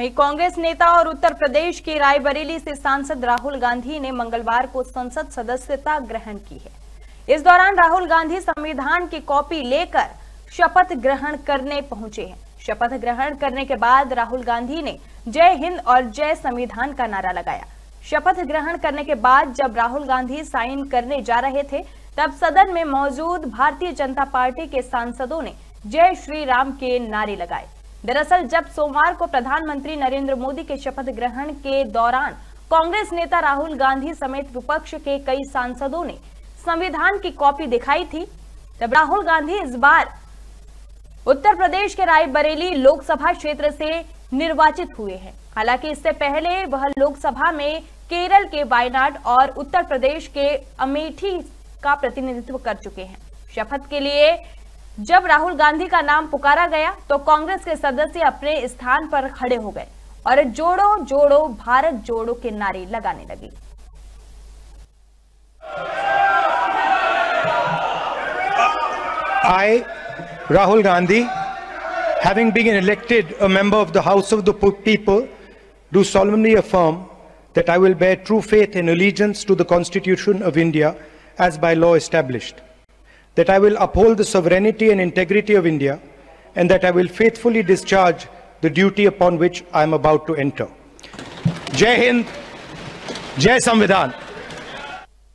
वहीं कांग्रेस नेता और उत्तर प्रदेश के रायबरेली से सांसद राहुल गांधी ने मंगलवार को संसद सदस्यता ग्रहण की है। इस दौरान राहुल गांधी संविधान की कॉपी लेकर शपथ ग्रहण करने पहुँचे हैं। शपथ ग्रहण करने के बाद राहुल गांधी ने जय हिंद और जय संविधान का नारा लगाया। शपथ ग्रहण करने के बाद जब राहुल गांधी साइन करने जा रहे थे, तब सदन में मौजूद भारतीय जनता पार्टी के सांसदों ने जय श्री राम के नारे लगाए। दरअसल, जब सोमवार को प्रधानमंत्री नरेंद्र मोदी के शपथ ग्रहण के दौरान कांग्रेस नेता राहुल गांधी समेत विपक्ष के कई सांसदों ने संविधान की कॉपी दिखाई थी, तब राहुल गांधी इस बार उत्तर प्रदेश के रायबरेली लोकसभा क्षेत्र से निर्वाचित हुए हैं। हालाँकि, इससे पहले वह लोकसभा में केरल के वायनाड और उत्तर प्रदेश के अमेठी का प्रतिनिधित्व कर चुके हैं। शपथ के लिए जब राहुल गांधी का नाम पुकारा गया तो कांग्रेस के सदस्य अपने स्थान पर खड़े हो गए और जोड़ो जोड़ो, भारत जोड़ो के नारे लगाने लगे। I Rahul Gandhi having been elected a member of the house of the people do solemnly affirm that I will bear true faith in allegiance to the constitution of India as by law established that I will uphold the sovereignty and integrity of India, and that I will faithfully discharge the duty upon which I am about to enter. Jai Hind, Jai Samvidhan.